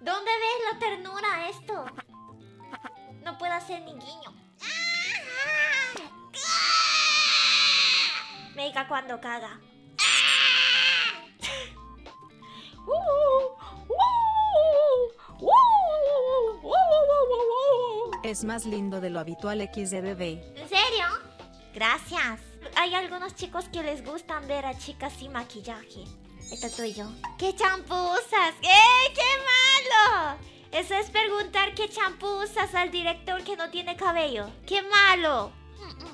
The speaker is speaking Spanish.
¿Dónde ves la ternura esto? No puedo hacer ni guiño. Me diga cuando caga. Es más lindo de lo habitual XDDD. ¿En serio? Gracias. Hay algunos chicos que les gustan ver a chicas sin maquillaje. Esto soy yo. ¿Qué champú usas? ¡Eh! ¡Qué malo! Eso es preguntar qué champú usas al director que no tiene cabello. ¡Qué malo! Mm, mm.